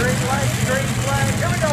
green light, green flag. Here we go.